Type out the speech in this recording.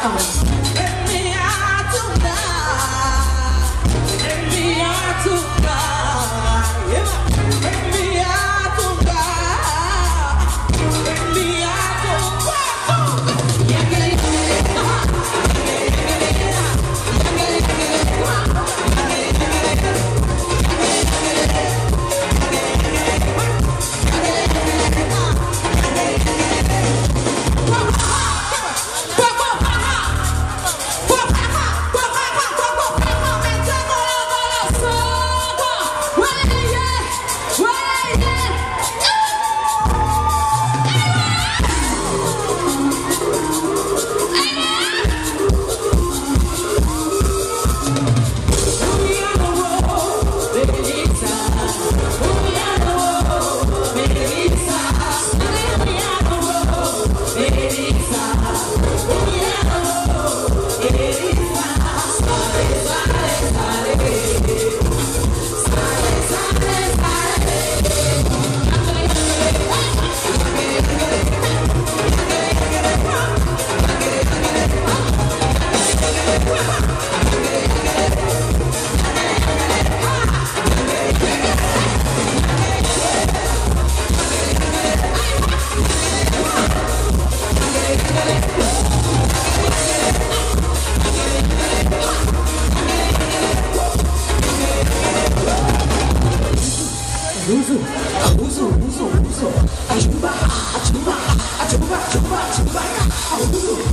outcomes. 우수 우수 우수 우수 아 주바 아 주바 아 주바 주바 주바 아 우수